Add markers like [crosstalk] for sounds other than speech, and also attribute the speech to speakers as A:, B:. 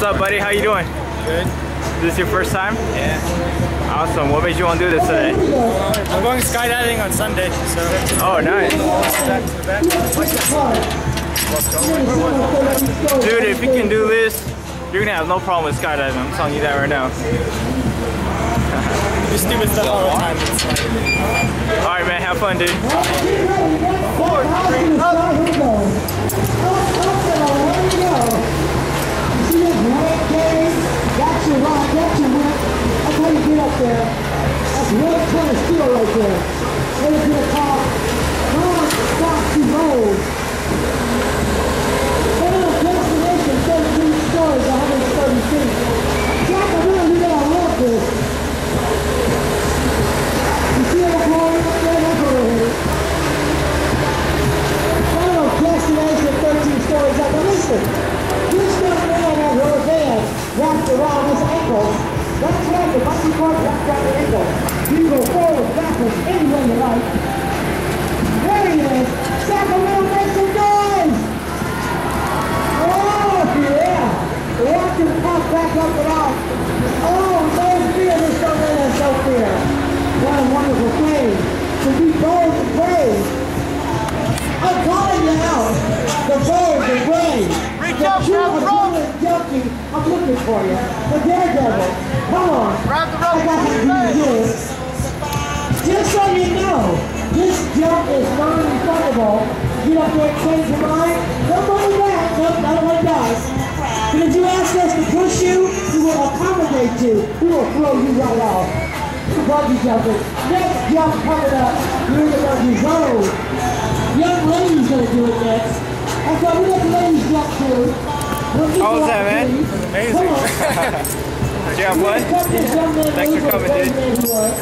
A: What's up, buddy? How you doing?
B: Good.
A: Is this your first time?
B: Yeah.
A: Awesome. What made you want to do this today?
B: I'm going skydiving on Sunday, so.
A: Oh, nice.
B: Back to the back.
A: Dude, if you can do this, you're gonna have no problem with skydiving. I'm telling you that right now.
B: Do stupid stuff all the time.
A: Alright, man. Have fun, dude.
C: Four, three, up. Here we go. Up, up, right there. It called? North Foxy. Final destination, 13 stories, 130 feet. Jack, I really gotta love this. You see that boy? Look over here. Final destination, 13 stories up. Now listen, this young man at her van wrapped around his ankles. That's right, the cord wrapped around the ankle. You can go forward, backwards, any way you like. There he is. Sacramento, make some noise! Oh, yeah. Watch him pop back up and out. Oh, no fear, man has no fear. What a wonderful thing. To be bold and brave. I'm calling you out. The bold and brave.
B: Reach
C: true
B: grab the rope.
C: I'm looking for you. The daredevil. Come on.
B: Grab the rope.
C: This non-refundable. Get up there and change your mind. Don't money back. Nope, not what it does. But if you ask us to push you, we will accommodate you. We will throw you right off. Bungee jumping. Next jump coming up. You're in the bungee zone. Young lady's gonna do it next. That's why we let the ladies jump too.
A: How oh, was that, man?
B: amazing.
C: Come on. [laughs]
A: Did you have fun?
C: Thanks
A: Thanks for coming, dude.
C: dude.